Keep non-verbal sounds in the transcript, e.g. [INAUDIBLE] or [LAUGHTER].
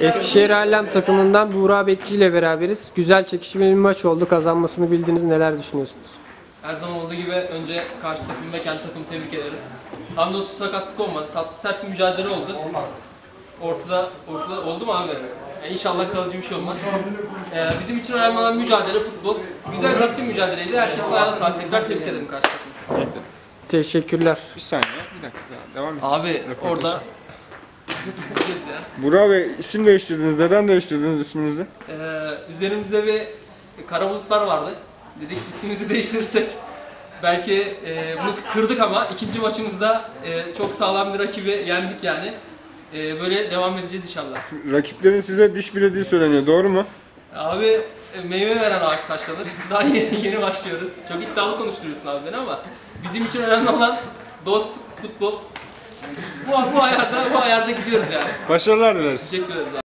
Eskişehir Allem takımından Buğra Bekçi ile beraberiz. Güzel çekişmeli bir maç oldu. Kazanmasını bildiniz. Neler düşünüyorsunuz? Her zaman olduğu gibi önce karşı takım ve kendi takımı tebrik ederim. Hamdolsun sakatlık olmadı. Tatlı sert bir mücadele oldu. Ortada, ortada oldu mu abi? Yani inşallah kalıcı bir şey olmaz. Ee, bizim için önemli olan mücadele futbol. Güzel zevkli bir mücadeleydi. Herkesin ayağına sağlık. Tekrar tebrik ederim karşı takımı. Teşekkürler. Bir saniye, bir dakika daha devam et. Abi orada. Burak Bey isim değiştirdiniz. Neden değiştirdiniz isminizi? Ee, üzerimizde bir kara bulutlar vardı. Dedik ismimizi [LAUGHS] değiştirirsek belki e, bunu kırdık ama ikinci maçımızda e, çok sağlam bir rakibi yendik yani. E, böyle devam edeceğiz inşallah. Rakiplerin size diş bilediği söyleniyor. Doğru mu? Abi e, meyve veren ağaç taşlanır. [LAUGHS] Daha yeni, yeni başlıyoruz. Çok iddialı konuşturuyorsun abi beni ama bizim için önemli olan dost, futbol. Bu, bu ayarda, bu ayarda gidiyoruz yani. Başarılar dileriz. Teşekkür ederiz abi.